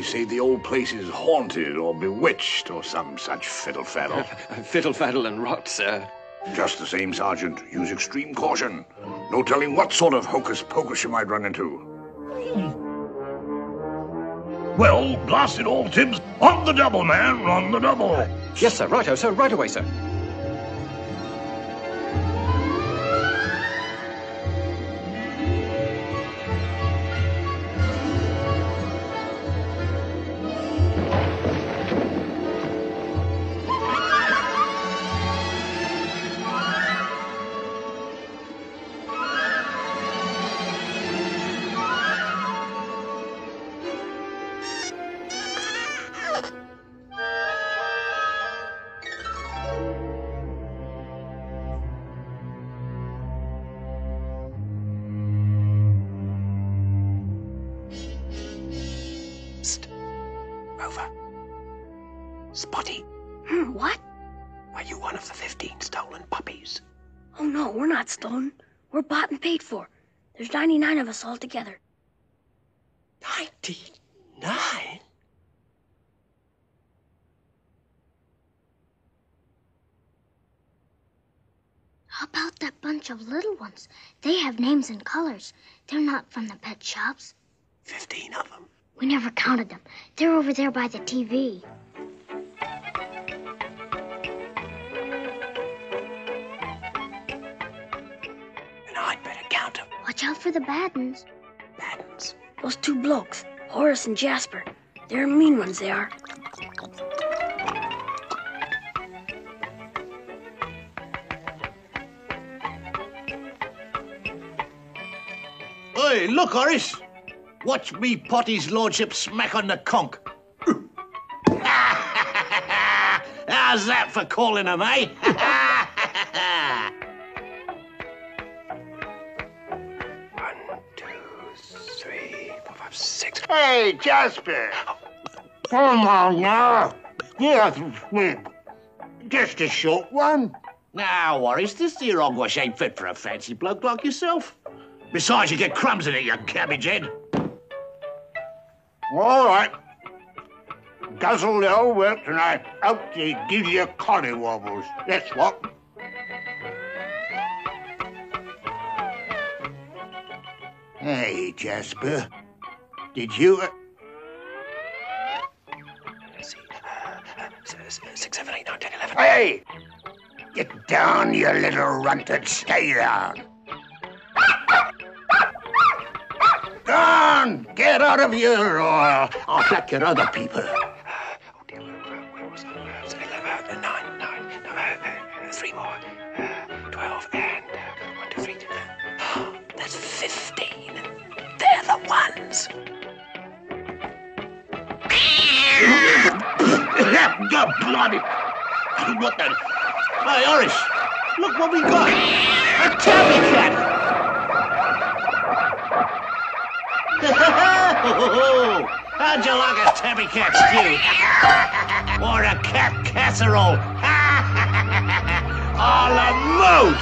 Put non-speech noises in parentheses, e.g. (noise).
They say the old place is haunted or bewitched or some such fiddle faddle. (laughs) Fiddle faddle and rot, sir. Just the same, Sergeant. Use extreme caution. No telling what sort of hocus pocus you might run into. Well, blast it all, Tibbs. On the double, man. On the double. Yes, sir. Righto, sir. Right away, sir. Rover. Spotty, Hmm, what? are you one of the 15 stolen puppies? Oh no, we're not stolen. We're bought and paid for. There's 99 of us all together. 99? How about that bunch of little ones? They have names and colors. They're not from the pet shops. 15 of them. We never counted them. They're over there by the TV. And I'd better count them. Watch out for the bad ones. Baduns. Those two blokes, Horace and Jasper. They're mean ones, they are. Hey, look, Horace. Watch me Potty's lordship smack on the conch. (laughs) How's that for calling him, eh? (laughs) One, two, three, four, five, six. Hey, Jasper. Come on now. Get out sleep. Just a short one. now, Horace, this here hogwash ain't fit for a fancy bloke like yourself. Besides, you get crumbs in it, you cabbage head. All right. Guzzle the old work tonight. Out to give you collie wobbles. That's what. Hey, Jasper. Did you... uh, Let's see. Uh, uh, six, seven, eight, nine, ten, eleven. Hey! Get down, you little runtard. Stay down. Down! Get out of here, or I'll, black your other people. Oh dear, where, was I? Uh, s- eleven, uh, nine, nine, no, uh, uh, three more. Uh, twelve and uh, one, two, three. Uh, (gasps) that's fifteen. They're the ones. God, bloody. What the? Hey, Horace, look what we got. A tabby cat. (laughs) How'd you like a tabby cat stew? or a cat casserole? (laughs) a la mode!